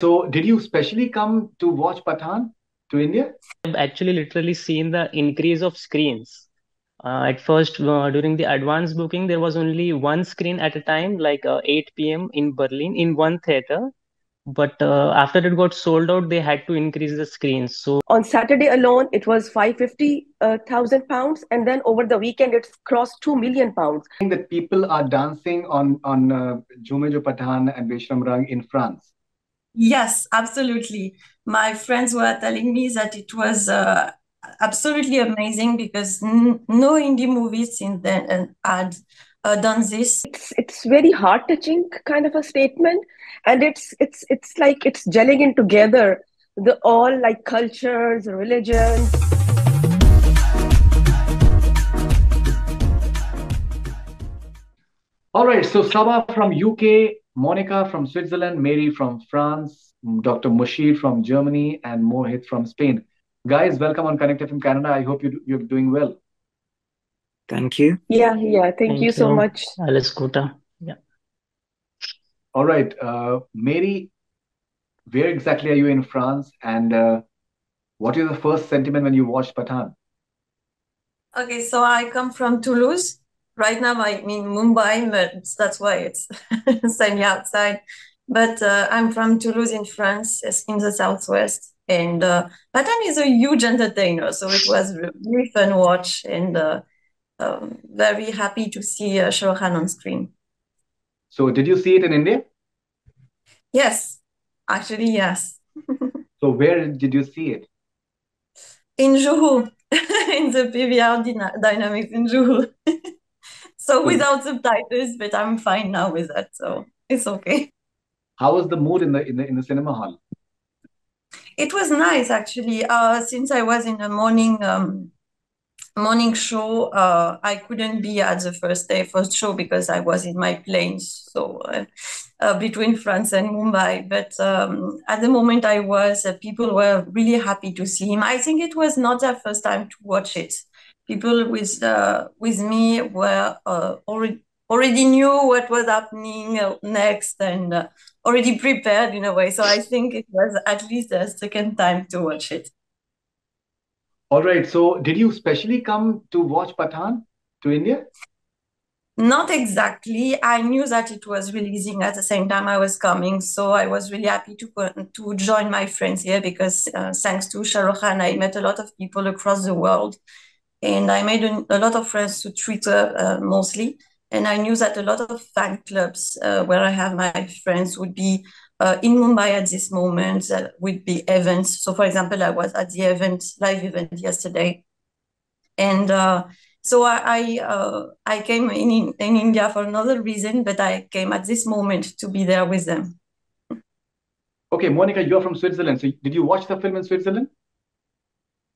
So, did you specially come to watch Pathaan to India? I've actually literally seen the increase of screens. Uh, at first, uh, during the advance booking, there was only one screen at a time, like uh, 8 p.m. in Berlin in one theater. But uh, after it got sold out, they had to increase the screens. So On Saturday alone, it was 550,000 pounds, and then over the weekend, it's crossed 2 million pounds. think that people are dancing on on uh, Jhume Jo Pathaan and Besharam Rang in France. Yes, absolutely. My friends were telling me that it was uh, absolutely amazing because n no indie movies since then uh, had uh, done this. It's it's very heart touching kind of a statement, and it's it's it's like it's gelling in together the all like cultures, religions. All right, so Saba from UK, Monica from Switzerland, Mary from France, Dr. Mushir from Germany, and Mohit from Spain. Guys, welcome on Connect FM Canada. I hope you you're doing well. Thank you. Yeah, yeah. Thank you thank so much. Alice Kota. Yeah. All right, uh, Mary, where exactly are you in France, and uh, what is the first sentiment when you watched Pathaan? Okay, so I come from Toulouse. Right now I'm in Mumbai, but that's why it's sunny outside. But uh, I'm from Toulouse in France, in the southwest. And uh, Pathaan is a huge entertainer, so it was a really fun watch and uh, um, very happy to see uh, Shah Rukh on screen. So, did you see it in India? Yes, actually, yes. So, where did you see it? In Juhu, in the PVR dyna Dynamix in Juhu. So So, without subtitles, but I'm fine now with that, so it's okay. how was the mood in the in the in the cinema hall? It was nice actually. Uh, since I was in the morning um, morning show, uh, I couldn't be at the first day first show because I was in my plane, so uh, uh, between France and Mumbai. But um, at the moment I was, uh, people were really happy to see him. I think it was not their first time to watch it. People with uh, with me were uh, already already knew what was happening uh, next and uh, already prepared in a way. So I think it was at least a second time to watch it. All right, so did you specially come to watch Pathaan to India? Not exactly. I knew that it was releasing at the same time I was coming, so I was really happy to to join my friends here because uh, thanks to Shah Rukh Khan, I met a lot of people across the world, and I made a, a lot of friends through Twitter uh, mostly. And I knew that a lot of fan clubs uh, where I have my friends would be uh, in Mumbai at this moment. Uh, would be events. So, for example, I was at the event live event yesterday, and uh, so I I, uh, I came in, in in India for another reason, but I came at this moment to be there with them. Okay, Monica, you're from Switzerland. So did you watch the film in Switzerland?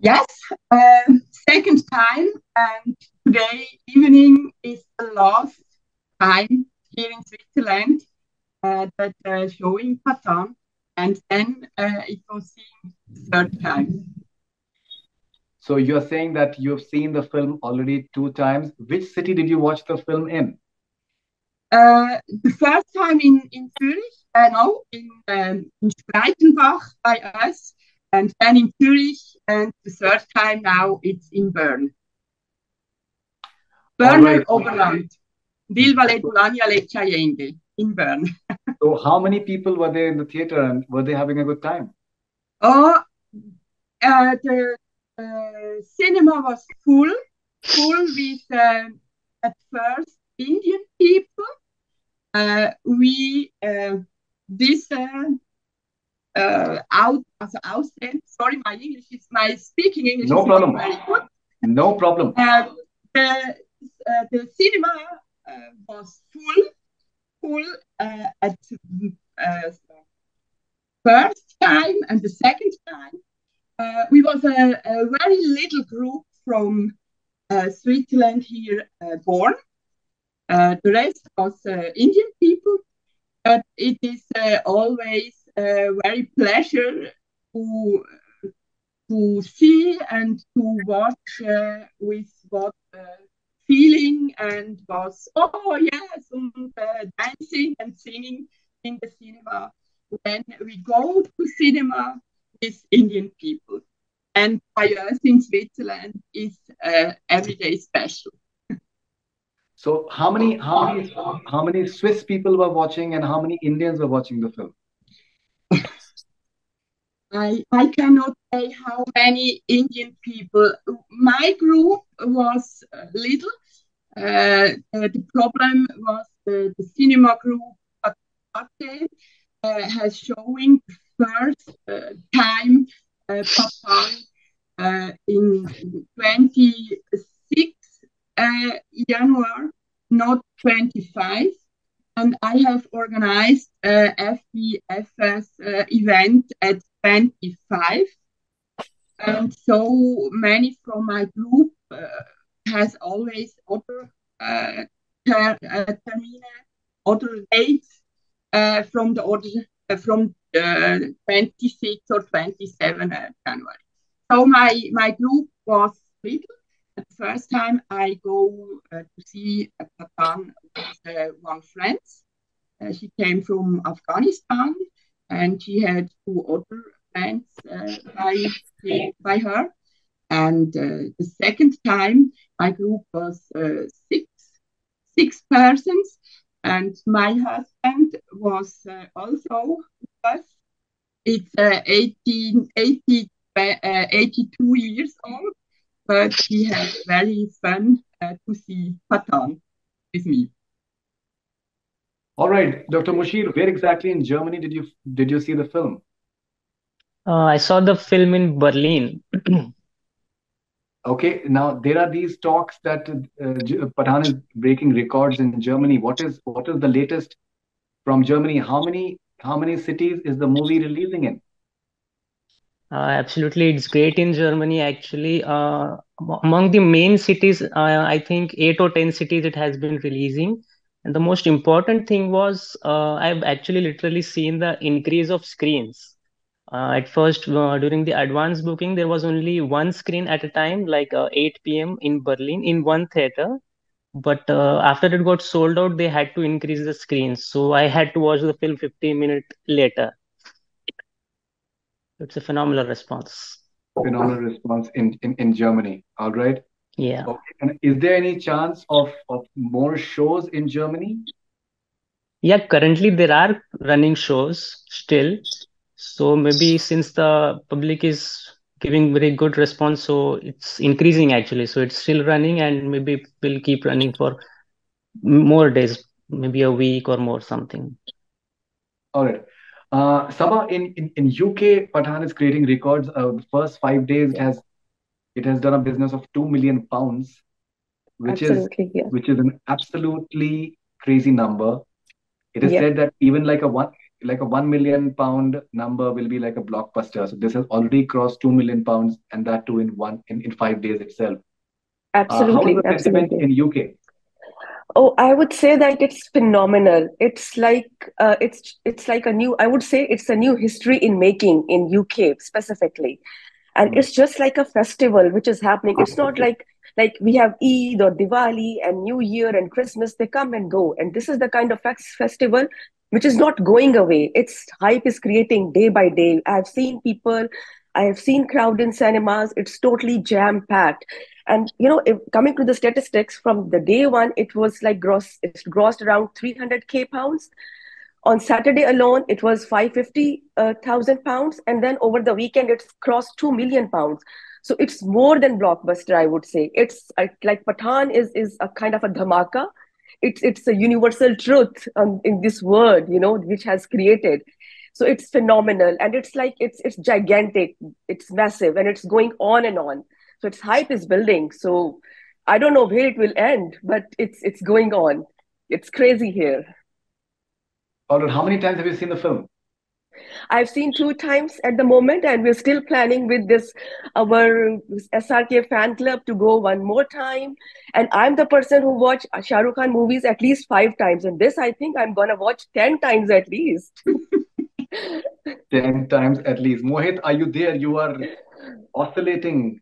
Yes, um, second time, and today evening is the last time here in Switzerland uh, that uh, showing Pathaan, and then uh, it was seen third time. So you're saying that you've seen the film already two times. Which city did you watch the film in? Uh, the first time in in Zurich, uh, no, in um, in Spreitenbach by us, and then in Zurich, and the third time now it's in Bern. Berner right. Oberland, Dilvale Dulania Lecciaiende in Bern. So how many people were there in the theater and were they having a good time? Oh, uh, the uh, cinema was full, full with uh, at first Indian people. Uh, we uh, this uh, out also Ausland. Sorry, my English is my speaking English No problem. very good. No problem. Uh, the uh, the cinema uh, was full, full uh, at uh, first time and the second time. Uh, we was a, a very little group from uh, Switzerland here uh, born. Uh, the rest was uh, Indian people, but it is uh, always a very pleasure to to see and to watch uh, with what uh, feeling and was oh yes and uh, dancing and singing in the cinema when we go to cinema with Indian people. And by us in Switzerland is uh, every day special. So how many how many how many Swiss people were watching and how many Indians were watching the film? I I cannot say how many Indian people. My group was little. Uh, the problem was the, the cinema group uh, has showing first uh, time uh, uh, in 26 uh, January, not 25 and I have organized a FDFS uh, event at 25. And so many from my group uh, has always other uh, ter uh, termine, other dates uh, from the order uh, from 26 or 27 January. So my my group was little. The first time I go to see a Pathaan with one friend. she came from Afghanistan and she had two other friends by, by her. And uh, the second time, my group was uh, six, six persons, and my husband was uh, also with us. It's 18, 80, 82 years old, but he had very fun to see Pathaan with me. All right, Dr. Mushir, where exactly in Germany did you did you see the film? Uh, I saw the film in Berlin. okay, now there are these talks that uh, Pathaan is breaking records in Germany. What is what is the latest from Germany? How many how many cities is the movie releasing in? Uh, absolutely, it's great in Germany. Actually, uh, among the main cities, uh, I think eight or ten cities it has been releasing. And the most important thing was uh, I've actually literally seen the increase of screens. Uh, at first, uh, during the advance booking, there was only one screen at a time, like 8 p.m. in Berlin in one theater. But after it got sold out, they had to increase the screens. So I had to watch the film 15 minutes later. It's a phenomenal response. Phenomenal response in, in, in Germany. All right. Yeah. Okay. And is there any chance of, of more shows in Germany? Yeah, currently there are running shows still. So maybe since the public is giving very good response, so it's increasing actually. So it's still running and maybe will keep running for more days, maybe a week or more something. All right. Uh, Saba, in, in, in UK, Pathaan is creating records. Uh, the first five days, it has it has done a business of two million pounds, which Absolutely, is yeah. which is an absolutely crazy number. It is Yeah. said that even like a one like a one million pound number will be like a blockbuster. So this has already crossed two million pounds, and that too in one in, in five days itself. Uh, how is Absolutely, the sentiment absolutely. in UK? Oh, I would say that it's phenomenal. It's like uh, it's it's like a new, I would say it's a new history in making in UK specifically. And Hmm. it's just like a festival which is happening. It's not like like we have Eid or Diwali and New Year and Christmas, they come and go. And this is the kind of festival which is not going away. Its hype is creating day by day. I've seen people, I have seen crowd in cinemas. It's totally jam-packed. And you know, if, coming to the statistics from the day one, it was like gross, it's grossed around 300k pounds. On Saturday alone, it was 550,000 pounds, and then over the weekend, it's crossed 2 million pounds. So it's more than blockbuster, I would say. It's uh, like Pathaan is is a kind of a dhamaka. It's it's a universal truth um, in this word, you know, which has created. So it's phenomenal, and it's like it's it's gigantic, it's massive, and it's going on and on. So its hype is building. So I don't know where it will end, but it's it's going on. It's crazy here. How many times have you seen the film? I've seen two times at the moment, and we're still planning with this our SRK fan club to go one more time. And I'm the person who watch Shah Rukh Khan movies at least five times, and this I think I'm gonna watch ten times at least. 10 times at least. Mohit, are you there? You are oscillating.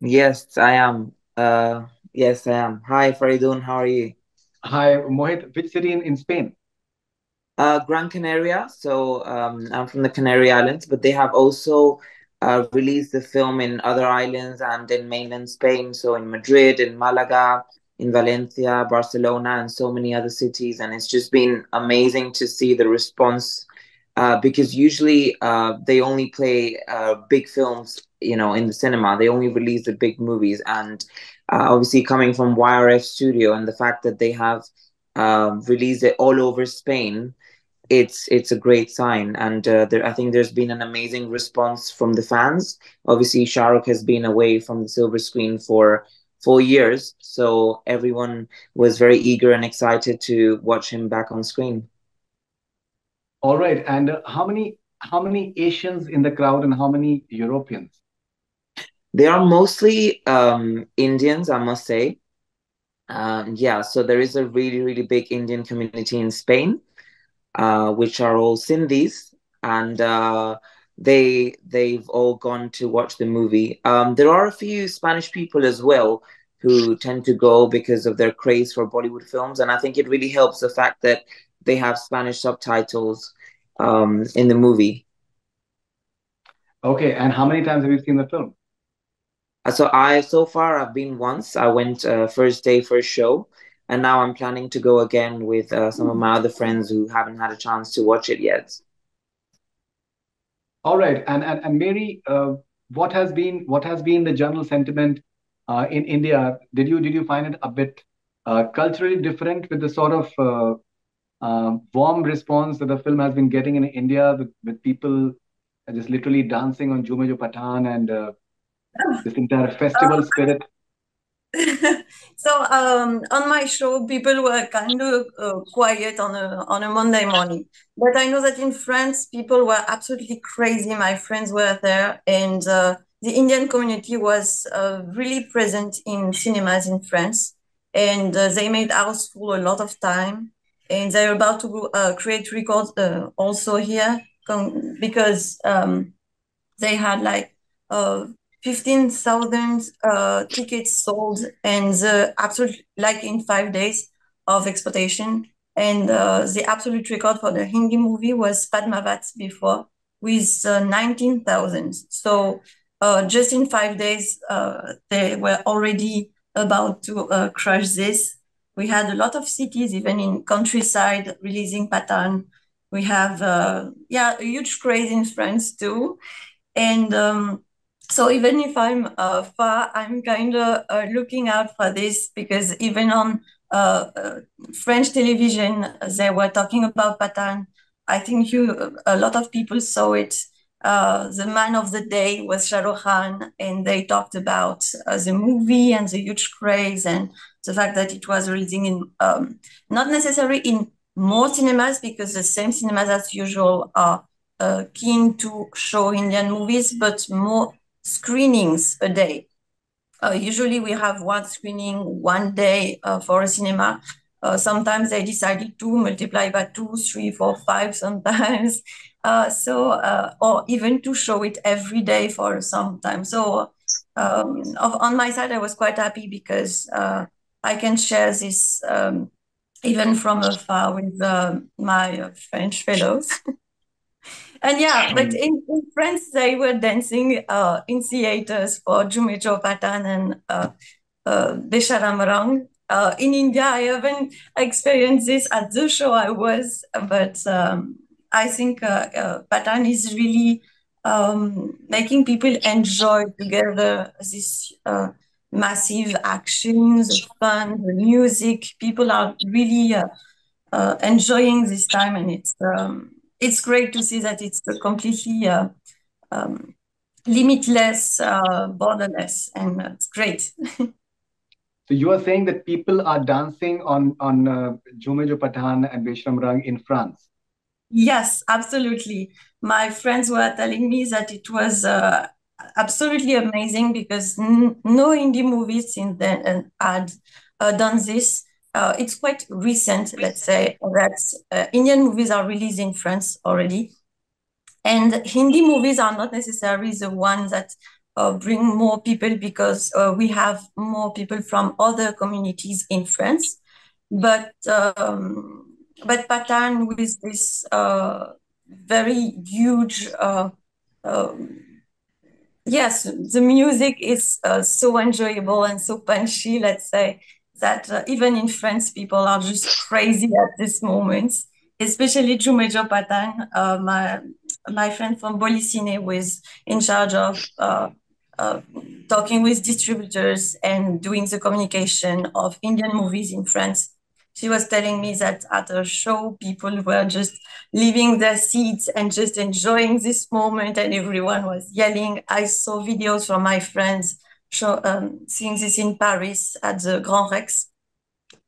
Yes, I am. Uh, yes, I am. Hi, Faridoon. How are you? Hi, Mohit. Which city in, in Spain? uh, Gran Canaria. So um, I'm from the Canary Islands, but they have also uh, released the film in other islands and in mainland Spain. So in Madrid, in Malaga, in Valencia, Barcelona, and so many other cities. And it's just been amazing to see the response uh, because usually uh, they only play uh, big films, you know, in the cinema. They only release the big movies. And uh, obviously, coming from YRF Studio and the fact that they have um, released it all over Spain, it's it's a great sign. And uh, there, I think there's been an amazing response from the fans. Obviously, Shah Rukh has been away from the silver screen for four years. So everyone was very eager and excited to watch him back on screen. All right. And uh, how many how many Asians in the crowd and how many Europeans? They are mostly um, Indians, I must say. Um, yeah, so there is a really, really big Indian community in Spain, uh, which are all Sindhis, and uh, they they've all gone to watch the movie. Um, there are a few Spanish people as well who tend to go because of their craze for Bollywood films, and I think it really helps the fact that they have Spanish subtitles um, in the movie. Okay, and how many times have you seen the film? Uh, so I so far I've been once. I went uh, first day first show, and now I'm planning to go again with uh, some of my other friends who haven't had a chance to watch it yet. All right, and and, and Mary, uh, what has been what has been the general sentiment uh, in India? Did you did you find it a bit uh, culturally different with the sort of warm response that the film has been getting in India with, with people just literally dancing on Jhume Jo Pathaan and uh, this entire festival spirit? so um, on my show, people were kind of uh, quiet on a on a Monday morning, but I know that in France, people were absolutely crazy. My friends were there, and uh, the Indian community was uh, really present in cinemas in France, and uh, they made house full a lot of time, and they're about to uh, create records uh, also here because um, they had like 15,000 uh, tickets sold and the absolute, like in five days of exploitation. And uh, the absolute record for the Hindi movie was Padmavat before with uh, 19,000. So uh, just in five days, uh, they were already about to uh, crush this. We had a lot of cities, even in countryside, releasing Pathaan. We have, yeah, a huge craze in France too. And um, so even if I'm uh, far, I'm kind of uh, looking out for this because even on uh, uh French television, they were talking about Pathaan. I think you, a lot of people saw it. Uh, the man of the day was Shah Rukh Khan, and they talked about uh, the movie and the huge craze and the fact that it was releasing in um, not necessarily in more cinemas because the same cinemas as usual are keen to show Indian movies, but more screenings a day. Uh, usually we have one screening one day uh, for a cinema. Uh, sometimes they decided to multiply by two, three, four, five sometimes. Uh, so, uh, or even to show it every day for some time. So um, of, on my side, I was quite happy because uh, I can share this um, even from afar with my French fellows. And yeah, but in, in France, they were dancing uh, in theaters for Jhume Jo Pathaan and uh, uh. Uh, in India, I haven't experienced this at the show I was, but um, I think uh, uh, Pathaan is really um, making people enjoy together this uh, massive actions, fun, the music. People are really uh, uh, enjoying this time, and it's um, it's great to see that it's completely uh, um, limitless, uh, borderless, and it's great. so you are saying that people are dancing on on uh, Jhume Jo Pathaan and Besharam Rang in France? Yes, absolutely. My friends were telling me that it was uh, absolutely amazing because no indie movies since then had uh, done this uh, it's quite recent, let's say, that uh, Indian movies are released in France already. And Hindi movies are not necessarily the ones that uh, bring more people because uh, we have more people from other communities in France. But um, but Pathaan with this uh, very huge. Uh, um, yes, the music is uh, so enjoyable and so punchy. Let's say that uh, even in France, people are just crazy at this moment. Especially Jhume Jo Pathaan, uh, my my friend from Bolicine was in charge of uh, uh, talking with distributors and doing the communication of Indian movies in France. She was telling me that at a show, people were just leaving their seats and just enjoying this moment, and everyone was yelling. I saw videos from my friends show, um, seeing this in Paris at the Grand Rex,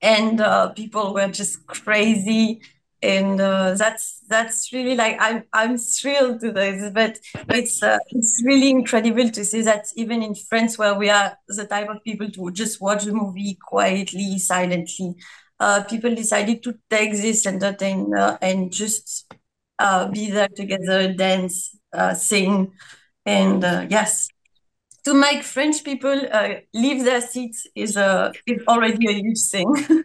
and uh, people were just crazy and uh, that's that's really like I'm I'm thrilled to this, but it's uh, it's really incredible to see that even in France, where we are the type of people to just watch the movie quietly, silently, uh, people decided to take this entertain uh, and just uh, be there together, dance, uh, sing, and yes, to make French people leave their seats is a is already a huge thing.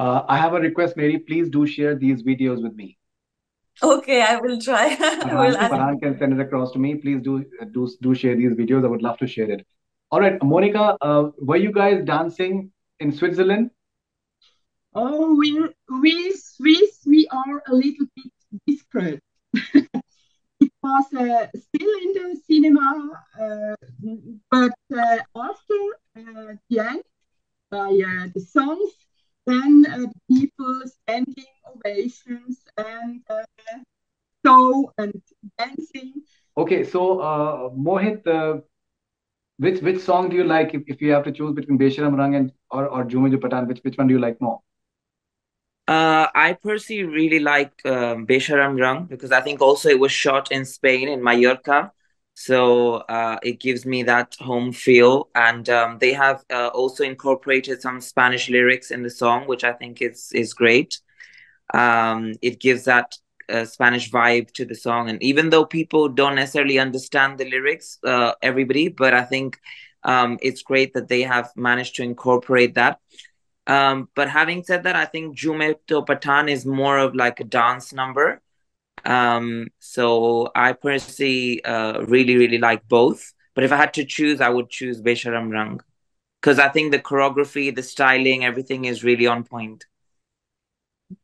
Uh, I have a request, Mary. Please do share these videos with me. Okay, I will try. Farhan, can send it across to me. Please do do do share these videos. I would love to share it. All right, Monica, uh, were you guys dancing in Switzerland? Oh, we we Swiss we are a little bit discreet. it was uh, still in the cinema, uh, but uh, after uh, the end, by uh, the songs then uh, people standing ovations and show and dancing. Okay, so Mohit, which which song do you like if, if you have to choose between Besharam Rang and or or Jhume Pathaan? Which which one do you like more? Uh, I personally really like um, Besharam Rang because I think also it was shot in Spain in Mallorca, so uh, it gives me that home feel. And um, they have uh, also incorporated some spanish lyrics in the song which i think is is great. Um, it gives that uh, spanish vibe to the song. And even though people don't necessarily understand the lyrics uh, everybody but i think um, it's great that they have managed to incorporate that um, but having said that i think Jhume Jo Pathaan is more of like a dance number um, so I personally uh, really, really like both. But if I had to choose, I would choose Besharam Rang because I think the choreography, the styling, everything is really on point.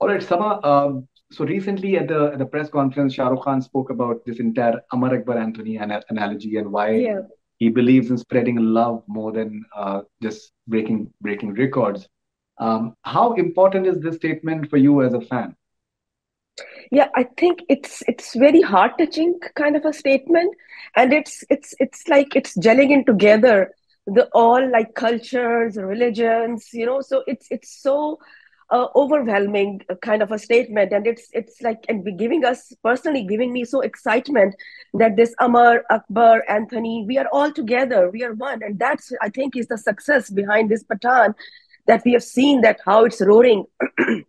All right, Sama. Um, so recently at the at the press conference, Shah Rukh Khan spoke about this entire Amar Akbar Anthony analogy and why yeah. he believes in spreading love more than uh, just breaking breaking records. Um, how important is this statement for you as a fan? yeah i think it's it's very heart touching kind of a statement. And it's it's it's like it's gelling in together the all like cultures religions you know? So it's it's so uh, overwhelming kind of a statement. And it's it's like and be giving us personally giving me so excitement that this amar akbar anthony we are all together. We are one. And that's i think is the success behind this Pathaan that we have seen that how it's roaring.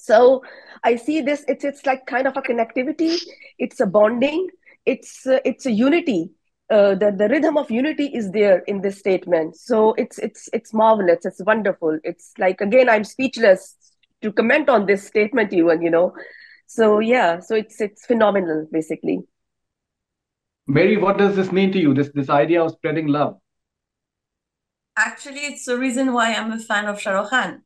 So i see this it's it's like kind of a connectivity. It's a bonding. It's uh, it's a unity. Uh, the the rhythm of unity is there in this statement. So it's it's it's marvelous. It's wonderful. It's like again i'm speechless to comment on this statement even you know. So yeah. So it's it's phenomenal basically. Mary what does this mean to you this this idea of spreading love actually it's the reason why i'm a fan of Shah Khan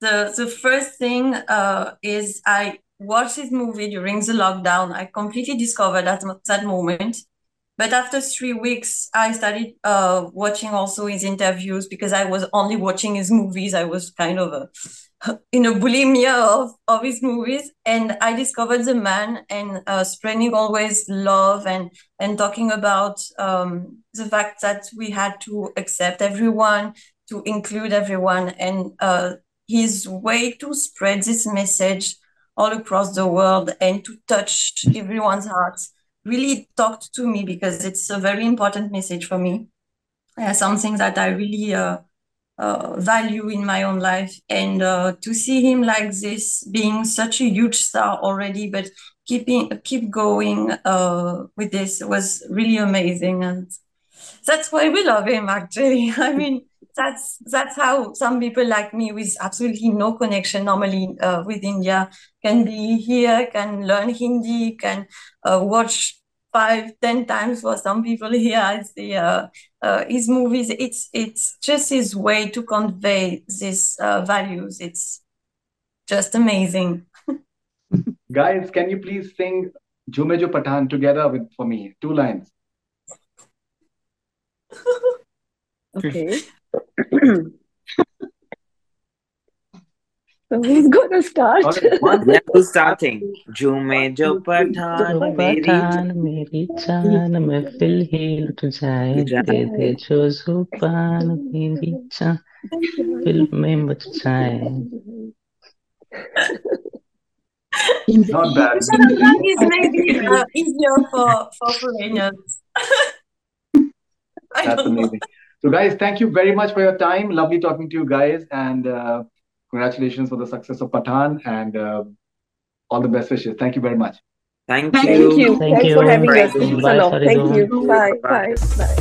the the first thing uh, is I watched this movie during the lockdown. I completely discovered at that moment. But after three weeks, I started uh, watching also his interviews because I was only watching his movies. I was kind of a, in a bulimia of, of his movies. And I discovered the man and uh, spreading always love and, and talking about um, the fact that we had to accept everyone, to include everyone. And uh, his way to spread this message all across the world and to touch everyone's hearts really talked to me because it's a very important message for me. Uh, something that I really uh, uh, value in my own life. And uh, to see him like this, being such a huge star already, but keeping keep going uh, with this was really amazing. And that's why we love him, actually. I mean, that's that's how some people like me with absolutely no connection normally uh, with India can be here, can learn Hindi, can uh, watch five, ten times for some people here. as the uh, uh, his movies. It's it's just his way to convey these uh, values. It's just amazing. Guys, can you please sing Jhume Jo Pathaan together with for me? Two lines. Okay. so who's gonna start? Okay, one, Yeah, who's starting? Jhume jo pathaan जो meri Pathan मेरी जान में fill ही लुट जाए दे दे जो जुबान मेरी जान फिल में मच जाए In the Not bad. ears, in the That ears is of maybe everybody. uh, easier for for foreigners. I that's don't know. amazing. So, guys, thank you very much for your time. Lovely talking to you guys, and uh, congratulations for the success of Pathaan and uh, all the best wishes. Thank you very much. Thank Thank you. Thank you. Thank Thanks for you. having us. Bye, Thanks a lot. Thank Faridoon. you. Bye. Bye. Bye. Bye.